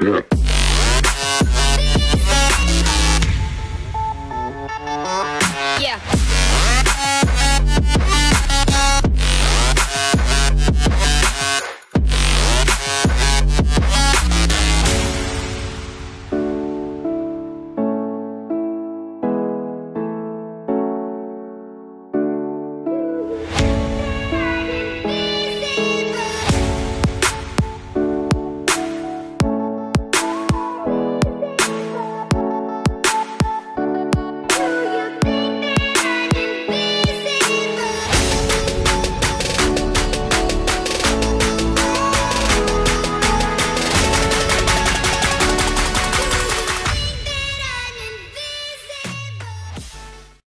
Yeah.